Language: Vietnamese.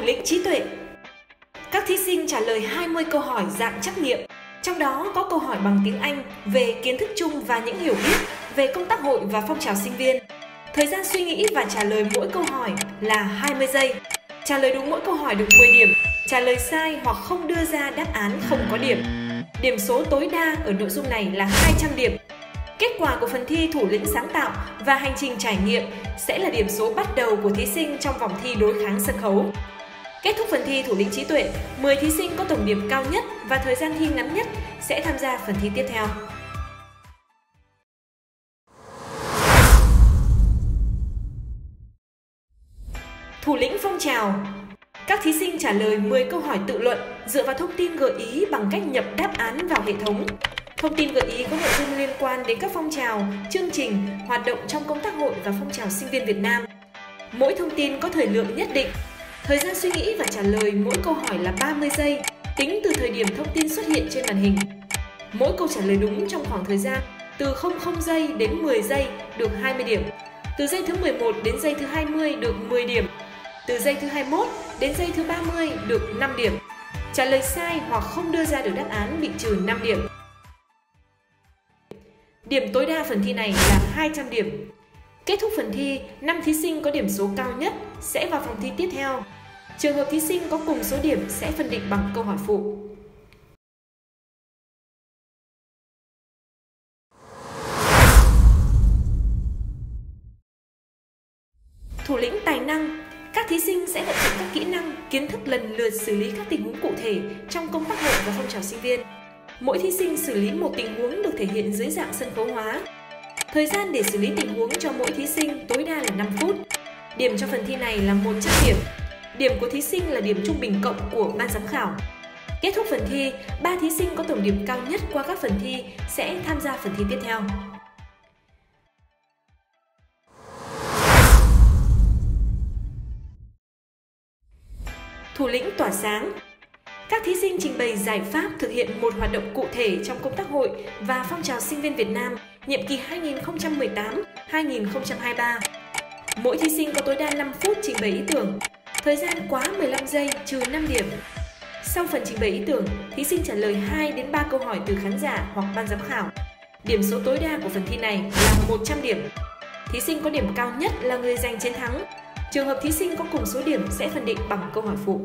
Thủ lĩnh trí tuệ Các thí sinh trả lời 20 câu hỏi dạng trắc nghiệm, trong đó có câu hỏi bằng tiếng Anh về kiến thức chung và những hiểu biết về công tác hội và phong trào sinh viên. Thời gian suy nghĩ và trả lời mỗi câu hỏi là 20 giây. Trả lời đúng mỗi câu hỏi được 10 điểm, trả lời sai hoặc không đưa ra đáp án không có điểm. Điểm số tối đa ở nội dung này là 200 điểm. Kết quả của phần thi thủ lĩnh sáng tạo và hành trình trải nghiệm sẽ là điểm số bắt đầu của thí sinh trong vòng thi đối kháng sân khấu. Kết thúc phần thi thủ lĩnh trí tuệ, 10 thí sinh có tổng điểm cao nhất và thời gian thi ngắn nhất sẽ tham gia phần thi tiếp theo. Thủ lĩnh phong trào Các thí sinh trả lời 10 câu hỏi tự luận dựa vào thông tin gợi ý bằng cách nhập đáp án vào hệ thống. Thông tin gợi ý có nội dung liên quan đến các phong trào, chương trình, hoạt động trong công tác hội và phong trào sinh viên Việt Nam. Mỗi thông tin có thời lượng nhất định. Thời gian suy nghĩ và trả lời mỗi câu hỏi là 30 giây, tính từ thời điểm thông tin xuất hiện trên màn hình. Mỗi câu trả lời đúng trong khoảng thời gian từ 00 giây đến 10 giây được 20 điểm. Từ giây thứ 11 đến giây thứ 20 được 10 điểm. Từ giây thứ 21 đến giây thứ 30 được 5 điểm. Trả lời sai hoặc không đưa ra được đáp án bị trừ 5 điểm. Điểm tối đa phần thi này là 200 điểm. Kết thúc phần thi, 5 thí sinh có điểm số cao nhất sẽ vào phòng thi tiếp theo. Trường hợp thí sinh có cùng số điểm sẽ phân định bằng câu hỏi phụ. Thủ lĩnh tài năng các thí sinh sẽ vận dụng các kỹ năng, kiến thức lần lượt xử lý các tình huống cụ thể trong công tác hội và phong trào sinh viên. Mỗi thí sinh xử lý một tình huống được thể hiện dưới dạng sân khấu hóa. Thời gian để xử lý tình huống cho mỗi thí sinh tối đa là 5 phút. Điểm cho phần thi này là 100 điểm. Điểm của thí sinh là điểm trung bình cộng của ban giám khảo. Kết thúc phần thi, 3 thí sinh có tổng điểm cao nhất qua các phần thi sẽ tham gia phần thi tiếp theo. Thủ lĩnh tỏa sáng các thí sinh trình bày giải pháp thực hiện một hoạt động cụ thể trong công tác hội và phong trào sinh viên Việt Nam nhiệm kỳ 2018-2023. Mỗi thí sinh có tối đa 5 phút trình bày ý tưởng, thời gian quá 15 giây trừ 5 điểm. Sau phần trình bày ý tưởng, thí sinh trả lời 2 đến 3 câu hỏi từ khán giả hoặc ban giám khảo. Điểm số tối đa của phần thi này là 100 điểm. Thí sinh có điểm cao nhất là người giành chiến thắng. Trường hợp thí sinh có cùng số điểm sẽ phân định bằng câu hỏi phụ.